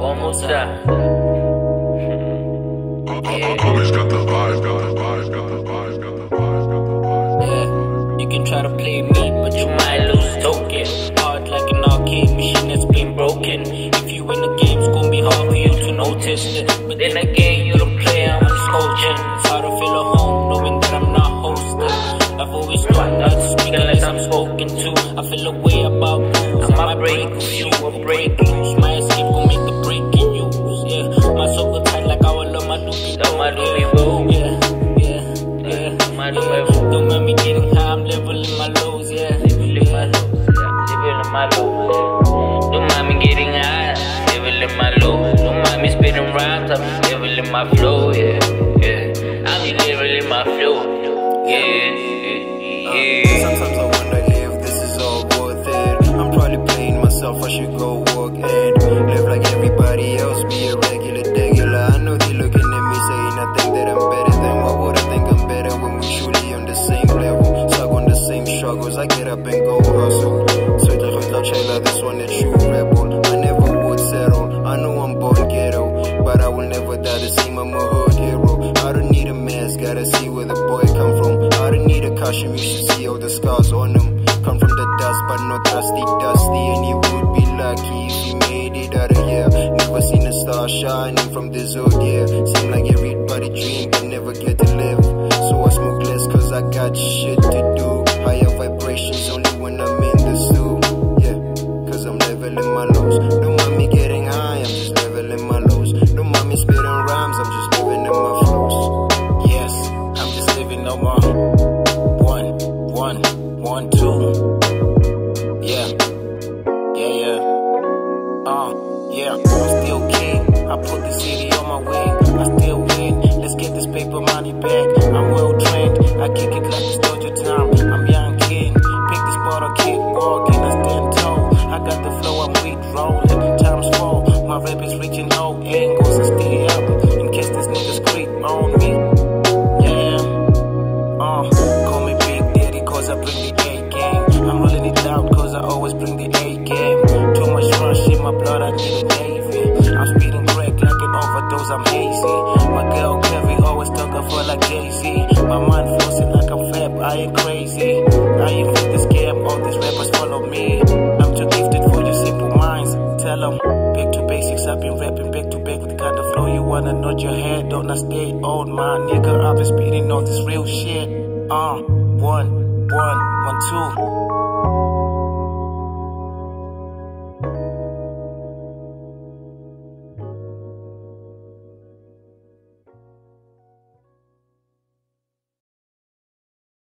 Almost there. Always You can try to play me, but you might lose token. Hard like an arcade machine that's been broken. If you win the game, it's gonna be hard for you to notice. But then again, you're the player, I'm just coaching. It's hard to feel at home knowing that I'm not hosting. I've always tried not to speak unless I'm spoken to. I feel a way about blues. I might break loose, you will break loose. Don't mind me getting high, I'm leveling my lows. Yeah, leveling my lows. Yeah, leveling my lows. Yeah. Don't mind me getting high, leveling my lows. Don't mind me spitting rhymes, I'm leveling my flow. Yeah, yeah. I'm leveling my flow. Yeah, I get up and go hustle. So Chela, this one a true rebel. I never would settle. I know I'm born ghetto, but I will never die same. I'm a hood hero. I don't need a mask, gotta see where the boy come from. I don't need a costume, you should see all the scars on him. Come from the dust, but not dusty, dusty. And you would be lucky if you made it out of here. Never seen a star shining from this zodiac. Seem leveling my lows. Don't mind me getting high, I'm just leveling my lows. Don't mind me spitting rhymes, I'm just living in my flows. Yes, I'm just living on my one, one, one, two. Yeah, yeah, yeah. Uh, yeah, I'm still king. I put the city on my wing. I still win. Let's get this paper money back. I'm well trained. I kick it like it's Dojo time. I'm I'm rolling it out cause I always bring the A game. Too much rush in my blood, I need a navy. I'm speeding crack like an overdose, I'm hazy. My girl Clevy always talk of her like Jay-Z. My mind flossing like I'm fab, I ain't crazy. I ain't fit the scam, all these rappers follow me. I'm too gifted for your simple minds. Tell them, back to basics, I've been rapping back to back with the kind of flow you wanna nod your head. Don't I stay old, my nigga, I've been speeding all this real shit. Uh, one, one, one, two.